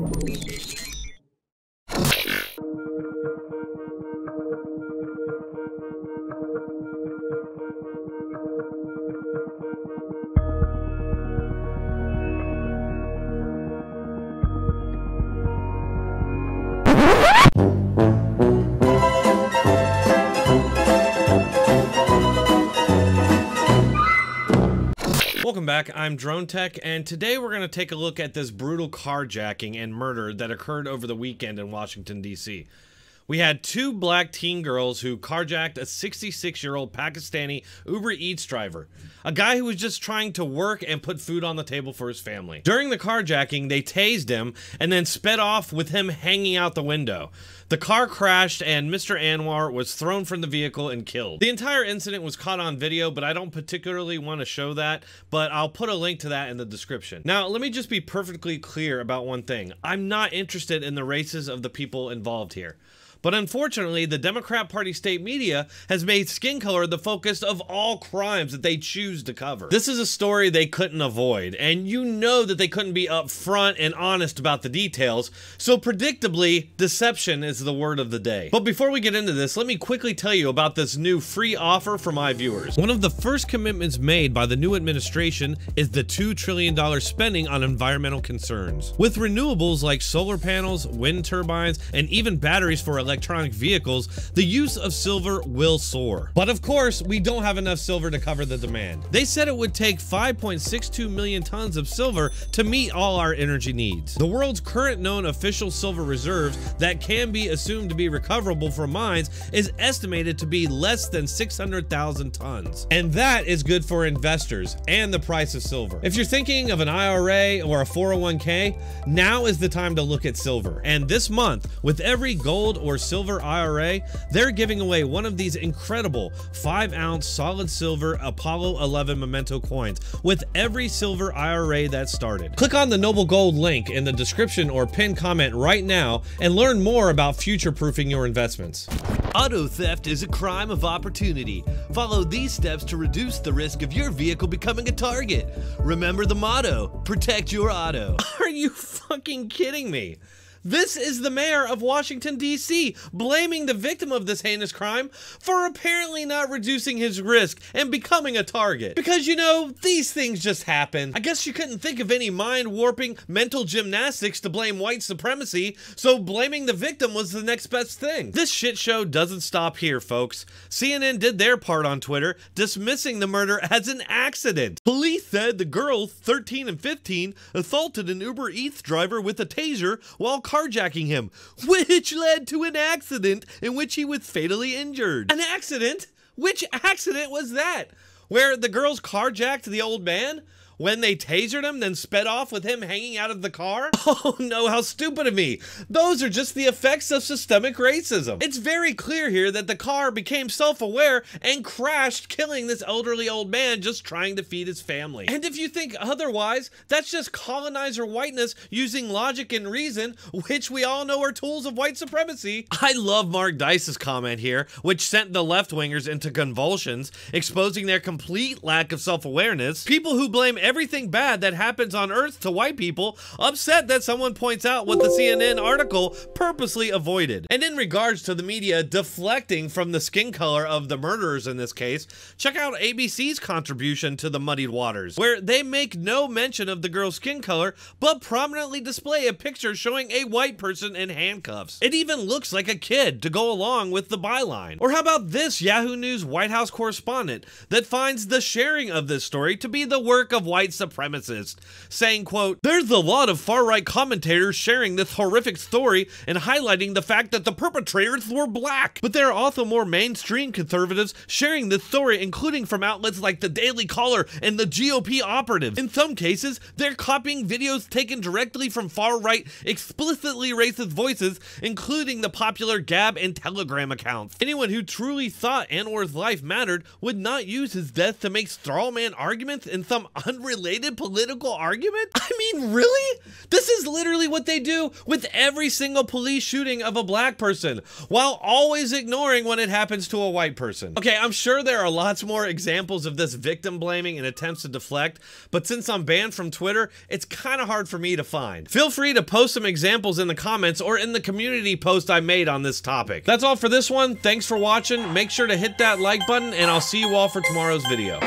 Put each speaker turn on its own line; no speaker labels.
Welcome back, I'm Dronetek, and today we're going to take a look at this brutal carjacking and murder that occurred over the weekend in Washington, D.C. We had two black teen girls who carjacked a 66 year old Pakistani Uber Eats driver, a guy who was just trying to work and put food on the table for his family. During the carjacking, they tased him and then sped off with him hanging out the window. The car crashed and Mr. Anwar was thrown from the vehicle and killed. The entire incident was caught on video, but I don't particularly want to show that, but I'll put a link to that in the description. Now, let me just be perfectly clear about one thing. I'm not interested in the races of the people involved here. But unfortunately, the Democrat Party state media has made skin color the focus of all crimes that they choose to cover. This is a story they couldn't avoid, and you know that they couldn't be upfront and honest about the details, so predictably, deception is the word of the day. But before we get into this, let me quickly tell you about this new free offer for my viewers. One of the first commitments made by the new administration is the $2 trillion spending on environmental concerns. With renewables like solar panels, wind turbines, and even batteries for electronic vehicles, the use of silver will soar. But of course, we don't have enough silver to cover the demand. They said it would take 5.62 million tons of silver to meet all our energy needs. The world's current known official silver reserves that can be assumed to be recoverable from mines is estimated to be less than 600,000 tons. And that is good for investors and the price of silver. If you're thinking of an IRA or a 401k, now is the time to look at silver. And this month, with every gold or silver IRA, they're giving away one of these incredible 5 ounce solid silver Apollo 11 memento coins with every silver IRA that started. Click on the Noble Gold link in the description or pinned comment right now and learn more about future proofing your investments.
Auto theft is a crime of opportunity. Follow these steps to reduce the risk of your vehicle becoming a target. Remember the motto protect your auto.
Are you fucking kidding me? This is the mayor of Washington, D.C., blaming the victim of this heinous crime for apparently not reducing his risk and becoming a target. Because, you know, these things just happen. I guess you couldn't think of any mind warping mental gymnastics to blame white supremacy, so blaming the victim was the next best thing. This shit show doesn't stop here, folks. CNN did their part on Twitter, dismissing the murder as an accident. Police said the girls, 13 and 15, assaulted an Uber Eats driver with a taser while carjacking him, which led to an accident in which he was fatally injured. An accident? Which accident was that? Where the girls carjacked the old man? When they tasered him, then sped off with him hanging out of the car? Oh no, how stupid of me. Those are just the effects of systemic racism. It's very clear here that the car became self-aware and crashed, killing this elderly old man just trying to feed his family. And if you think otherwise, that's just colonizer whiteness using logic and reason, which we all know are tools of white supremacy. I love Mark Dice's comment here, which sent the left-wingers into convulsions, exposing their complete lack of self-awareness. People who blame everything bad that happens on Earth to white people, upset that someone points out what the CNN article purposely avoided. And in regards to the media deflecting from the skin color of the murderers in this case, check out ABC's contribution to the muddied waters, where they make no mention of the girl's skin color, but prominently display a picture showing a white person in handcuffs. It even looks like a kid to go along with the byline. Or how about this Yahoo News White House correspondent that finds the sharing of this story to be the work of white white supremacist, saying, quote, There's a lot of far-right commentators sharing this horrific story and highlighting the fact that the perpetrators were black. But there are also more mainstream conservatives sharing this story, including from outlets like the Daily Caller and the GOP operatives. In some cases, they're copying videos taken directly from far-right, explicitly racist voices, including the popular Gab and Telegram accounts. Anyone who truly thought Anwar's life mattered would not use his death to make strawman arguments in some related political argument? I mean, really? This is literally what they do with every single police shooting of a black person, while always ignoring when it happens to a white person. Okay, I'm sure there are lots more examples of this victim blaming and attempts to deflect, but since I'm banned from Twitter, it's kind of hard for me to find. Feel free to post some examples in the comments or in the community post I made on this topic. That's all for this one. Thanks for watching. Make sure to hit that like button, and I'll see you all for tomorrow's video.